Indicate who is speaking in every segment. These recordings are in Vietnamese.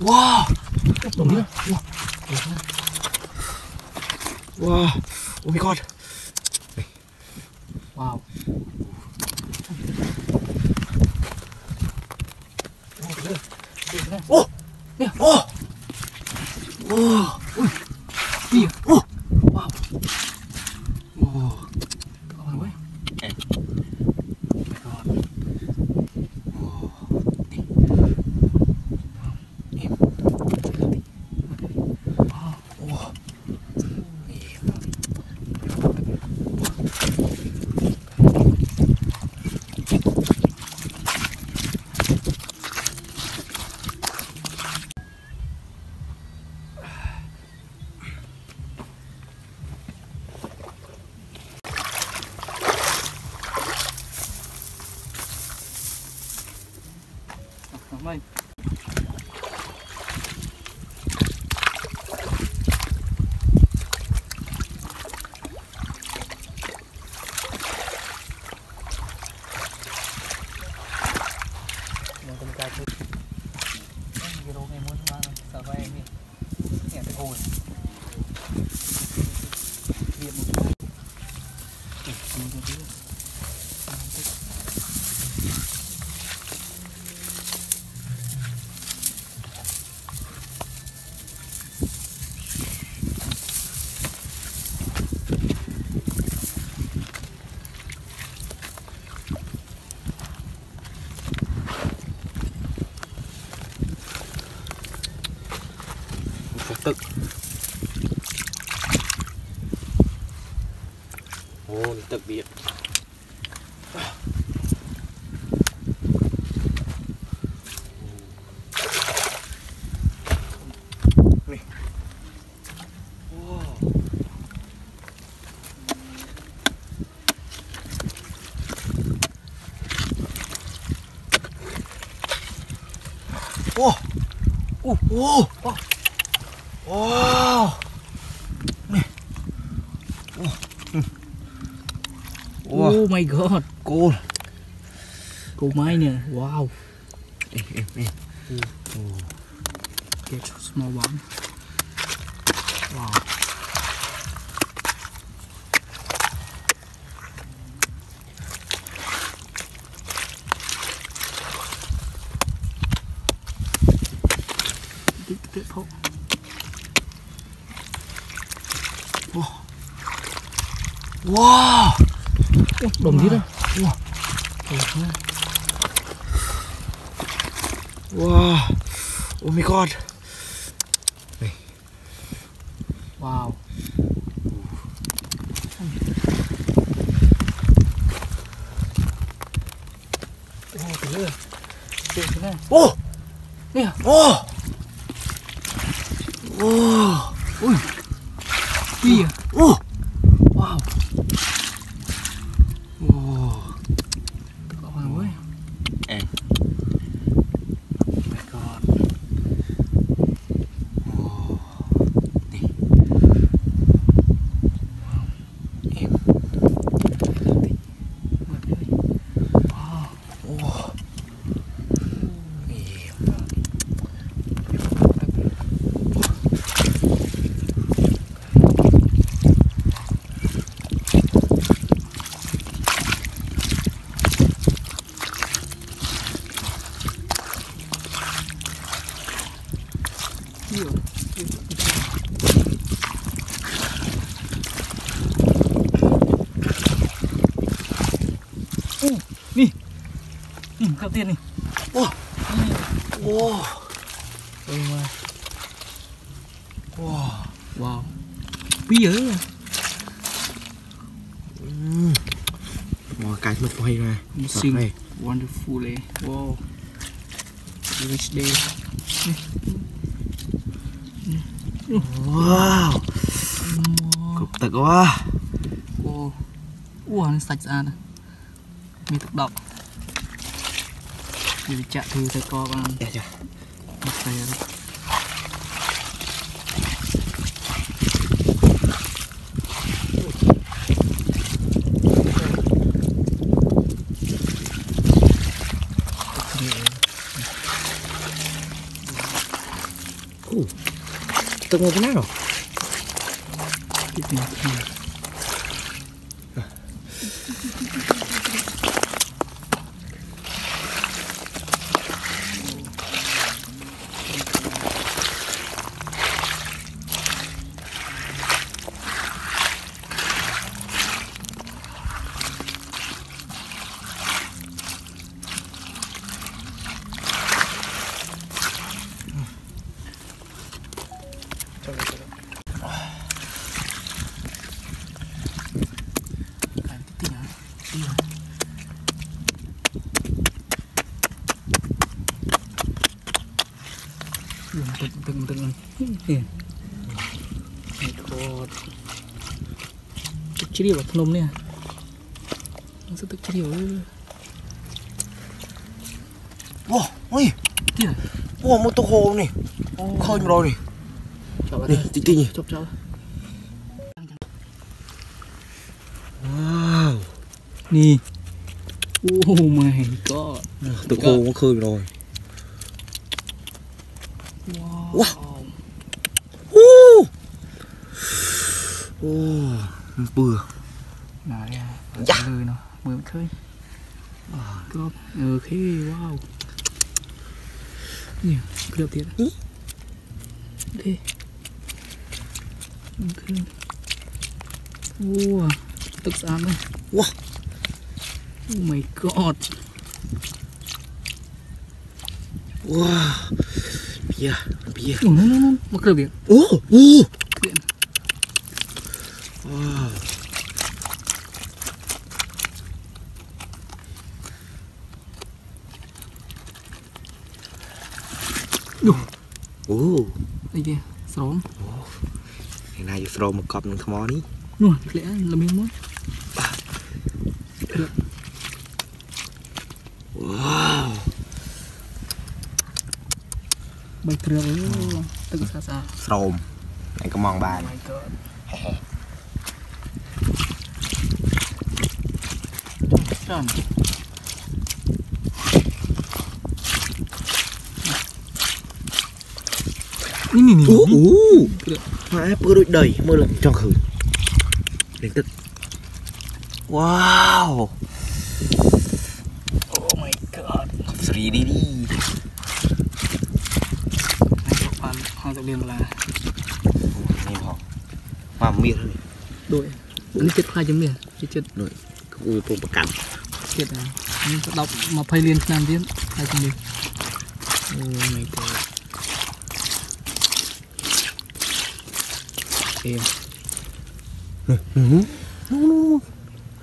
Speaker 1: 와!
Speaker 2: 뭐야?
Speaker 1: 와. 와. 오 마이 갓.
Speaker 2: 와우. 오! 야, 오!
Speaker 1: 오!
Speaker 2: 이,
Speaker 1: 오!
Speaker 2: ហ្នឹងហើយរោគឯមួយបានសើវែងនេះអ្នកទៅអូន
Speaker 1: đặc tự biệt. Whoa! Wow. Wow. Ô, ô, ô. Wow. Nè. Wow. Ừ. Wow. Oh
Speaker 2: my god.
Speaker 1: Cô.
Speaker 2: Cô máy nè. Wow.
Speaker 1: Em, em, em.
Speaker 2: Get small one. Wow. Tiếp tiếp thôi.
Speaker 1: Wow.
Speaker 2: Đồng gì đó.
Speaker 1: Wow. Wow. Oh my god.
Speaker 2: Wow.
Speaker 1: Ô. Ô.
Speaker 2: Nè.
Speaker 1: Ô. Ô.
Speaker 2: Ui. À?
Speaker 1: Ô.
Speaker 2: Wow.
Speaker 1: Ô.
Speaker 2: Con ơi.
Speaker 1: Em. Oh
Speaker 2: my god.
Speaker 1: Đi. Em.
Speaker 2: Mệt ơi. Wow.
Speaker 1: Ô. Em.
Speaker 2: Nhiều. Ừ, Nè. Ừ, cậu tiên này.
Speaker 1: Ô.
Speaker 2: Ô. Ôi mà.
Speaker 1: Wow.
Speaker 2: Wow. Bây giờ à.
Speaker 1: Wow, cái lục hay ra.
Speaker 2: Missing. Wonderful eh. Wow. Rich day.
Speaker 1: Wow.
Speaker 2: Cục
Speaker 1: tật quá.
Speaker 2: Wow. Wow, nó sạch ra nè. Mi thực độc. Đi chạ thư thấy co con. Dạ
Speaker 1: dạ.
Speaker 2: Ok.
Speaker 1: Ồ, Tức một Tunggu benar loh.
Speaker 2: Gitu, gitu. ទឹកទឹកទឹកនេះនេះគាត់ទឹកជ្រាបភ្នំនេះហ្នឹងសឹកទឹកជ្រាប
Speaker 1: អូអូយ
Speaker 2: ទៀត
Speaker 1: អូមកទៅហូរនេះ
Speaker 2: ឃើញម្ដង
Speaker 1: នេះ
Speaker 2: ចាប់នេះតិចតិចចាប់ចាប់ Nè. Oh my god.
Speaker 1: Tô khô nó khơi rồi
Speaker 2: Wow. Wow.
Speaker 1: Woo. Ồ, bừa
Speaker 2: Nào đây à. Dạ. Lời nó. Mười mới khơi. Có. Ừ khi wow. Nè. Cứ đầu tiên.
Speaker 1: Ý.
Speaker 2: Đi. Ok. Wow. Tức xám đây.
Speaker 1: Wow.
Speaker 2: Oh my god.
Speaker 1: Wah. Biar, biar. Oh, no,
Speaker 2: no, no. Makan biar.
Speaker 1: Oh, oh.
Speaker 2: Biar.
Speaker 1: Wow.
Speaker 2: Duh.
Speaker 1: Oh.
Speaker 2: អីគេស្រោម
Speaker 1: អូឯណាយកស្រោមមកកប់នឹងថ្មនេះ
Speaker 2: នោះធ្លាក់លំមានមកប
Speaker 1: ាទ
Speaker 2: បីគ្រឿងទឹកស្អាតស្អាត
Speaker 1: ស្រោមឯងកំងបាន
Speaker 2: ចាំនេះនេះអូអូ
Speaker 1: ម៉ែពើដូចដីមើលចង់ឃើញលេងទឹកវ៉ាវ
Speaker 2: Oh my god
Speaker 1: 3D
Speaker 2: hoàng dọc đường là ន
Speaker 1: េះផងមកមៀននេះ
Speaker 2: đội. Anh chết khai chấm nè. Chết chết
Speaker 1: គូពងប្រកាត់
Speaker 2: chết à. Anh sẽ đọc mà phay liên nam tiến. Khai chấm nè. Oh my god. Em.
Speaker 1: នោះនោះ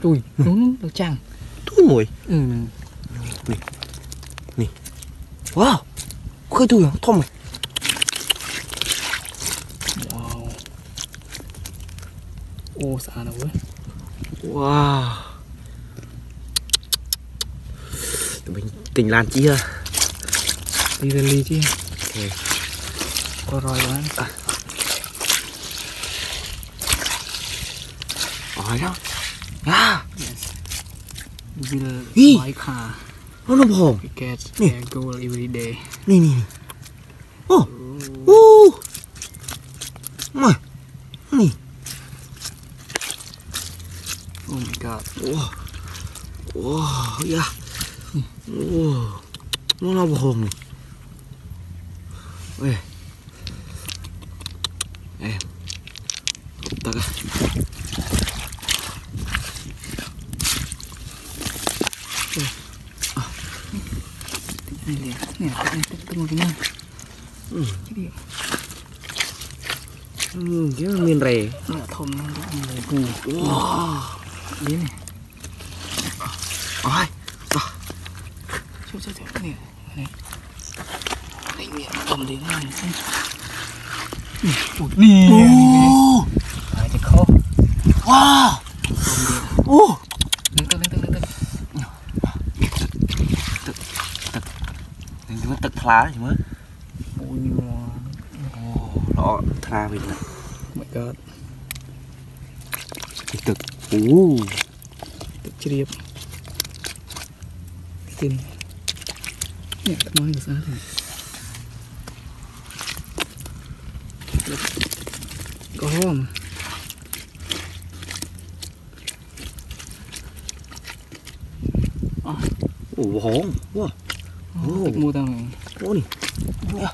Speaker 2: Ui, nó nó chàng.
Speaker 1: ទួយមួយ
Speaker 2: Ừ.
Speaker 1: វ៉ាវឃើញទួយធំ Wow.
Speaker 2: โอ้สะอาดนะเว้ย
Speaker 1: ว้าว mình tỉnh làn chi hả?
Speaker 2: Đi lên ly chứ
Speaker 1: Ok
Speaker 2: Có rồi quá À
Speaker 1: Rồi đó À
Speaker 2: Yes Will Ý. my car
Speaker 1: รถลำโพง
Speaker 2: We get a goal every day
Speaker 1: นี่นี่นี่โอ้
Speaker 2: โอ้
Speaker 1: ไม่ Wah. Wah, ya. Wah. Mana bohong nih? Eh. Eh. Ini dia, ini Ah.
Speaker 2: Ini dia. Ini ada ketemu gimana?
Speaker 1: Hmm.
Speaker 2: dia, ya.
Speaker 1: Hmm, dia Ini
Speaker 2: Enggak Ini
Speaker 1: Wah.
Speaker 2: Ini nih.
Speaker 1: rồi rồi.
Speaker 2: Chưa chưa chưa này này. Này miệng cầm đến này ui đi đấy thì khô
Speaker 1: wow. Ô
Speaker 2: đứng tự đứng tự đứng tự
Speaker 1: tự tự đứng đứng tự thá đấy chứ mới.
Speaker 2: Ôi
Speaker 1: đó thá mình này
Speaker 2: oh my god
Speaker 1: ตึกโอ้
Speaker 2: ตึกเรียบ ទៀតនេះថ្មនេះស្អាតហើយកោហម
Speaker 1: អូវហងវ៉ា
Speaker 2: អូមួយតាំង
Speaker 1: អូនេះអូយ៉ា